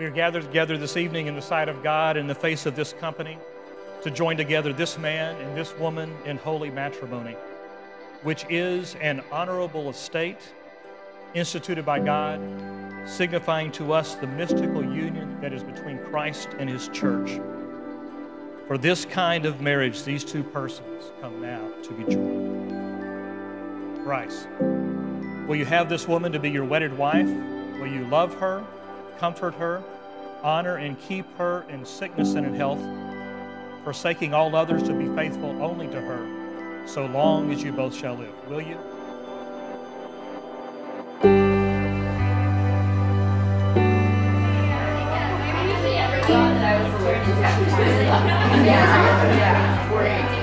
We are gathered together this evening in the sight of God in the face of this company to join together this man and this woman in holy matrimony, which is an honorable estate instituted by God, signifying to us the mystical union that is between Christ and his church. For this kind of marriage, these two persons come now to be joined. Bryce, will you have this woman to be your wedded wife? Will you love her, comfort her, honor and keep her in sickness and in health, forsaking all others to be faithful only to her, so long as you both shall live? Will you? This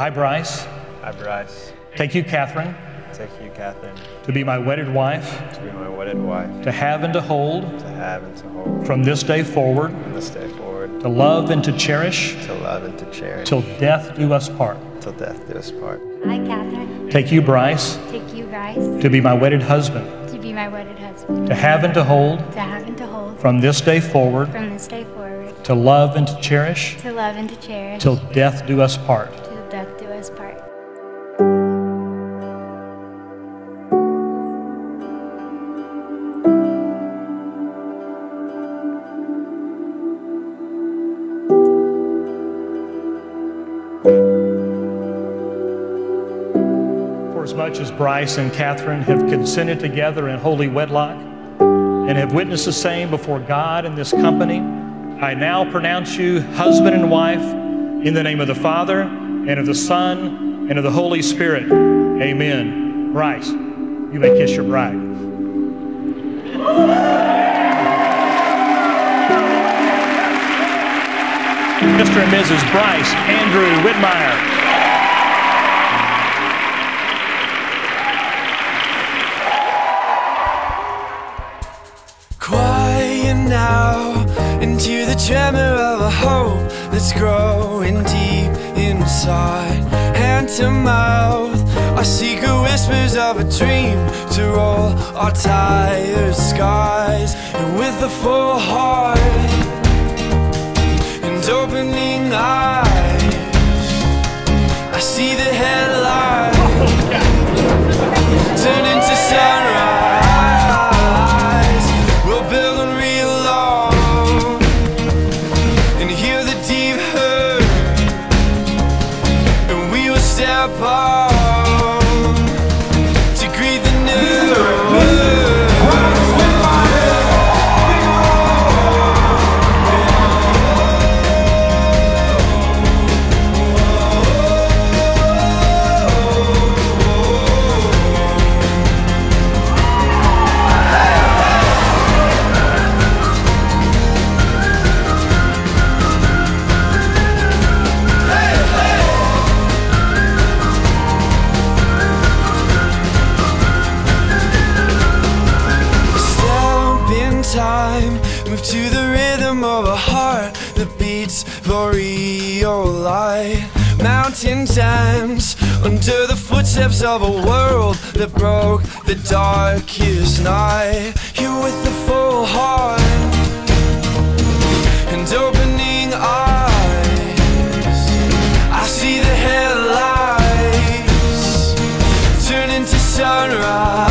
I, Bryce, I, Bryce, take you, Catherine, take you, Catherine, to be my wedded wife, to be my wedded wife, to have and to hold. To have and to hold. From this day forward, from this day forward, to love and to cherish. To love and to cherish, till death do us part. till death do us part. I, Catherine, take you, Bryce, take you, Bryce, to be my wedded husband, to be my wedded husband, to have and to hold. To have and to hold. From this day forward, from this day forward, to love and to cherish. To love and to cherish. Till death do us part. Much as Bryce and Catherine have consented together in holy wedlock and have witnessed the same before God and this company, I now pronounce you husband and wife in the name of the Father and of the Son and of the Holy Spirit. Amen. Bryce, you may kiss your bride. Mr. and Mrs. Bryce Andrew Whitmire. That's growing deep inside. Hand to mouth, our secret whispers of a dream to roll our tired skies. And with a full heart and opening eyes, I see the headlights oh, turn into sometimes under the footsteps of a world that broke the darkest night. You with a full heart and opening eyes, I see the headlights turn into sunrise.